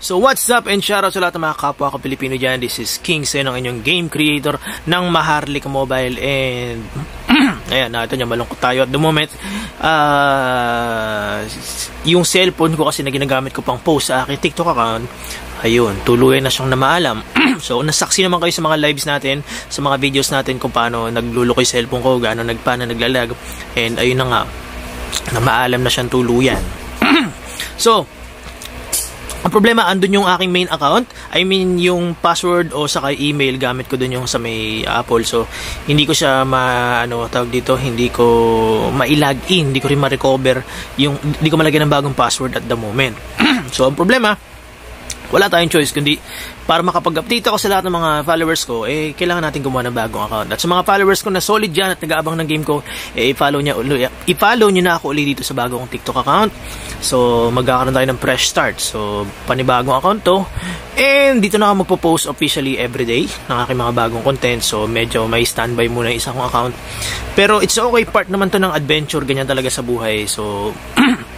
So what's up and shoutout sa lahat ng mga kapwa ko Pilipino dyan. This is King Sen, ang inyong game creator ng Maharlika Mobile. And ayan, na ito niya malungkot tayo. At the moment, uh, yung cellphone ko kasi na ginagamit ko pang post sa aking TikTok account, ayun, tuluyan na siyang namaalam. so, nasaksi naman kayo sa mga lives natin, sa mga videos natin kung paano naglulukoy cellphone ko, gaano nagpana naglalag. And ayun na nga, namaalam na siyang tuluyan. so, ang problema, andun yung aking main account. I mean, yung password o saka email gamit ko dun yung sa may Apple. So, hindi ko siya ma, ano, tawag dito, hindi ko ma-log in, hindi ko rin ma-recover yung, hindi ko malagyan ng bagong password at the moment. so, ang problema, wala tayong choice kundi para makapag-update ako sa lahat ng mga followers ko, eh, kailangan natin gumawa ng bagong account. At sa mga followers ko na solid dyan at nag-aabang ng game ko, eh, i-follow, niya, i-follow nyo na ako ulit dito sa bagong TikTok account. So, magkakaroon tayo ng fresh start. So, panibagong account to. And dito na ako magpo-post officially everyday ng aking mga bagong content. So, medyo may standby muna isa kong account. Pero it's okay, part naman to ng adventure, ganyan talaga sa buhay. So,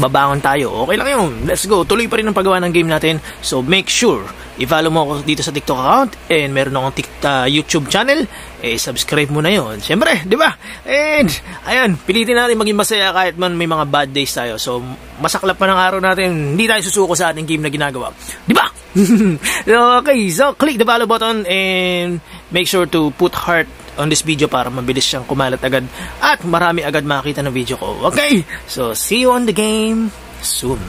babangon tayo. Okay lang yun. Let's go. Tuloy pa rin ang paggawa ng game natin. So make sure, i-follow mo ako dito sa TikTok account and meron akong TikTok, uh, YouTube channel. Eh, subscribe mo na yon. Siyempre, di ba? And, ayan, pilitin natin maging masaya kahit man may mga bad days tayo. So, masaklap pa ng araw natin, hindi tayo susuko sa ating game na ginagawa. Di ba? okay, so click the follow button and make sure to put heart on this video para mabilis siyang kumalat agad at marami agad makita ng video ko. Okay? So, see you on the game soon.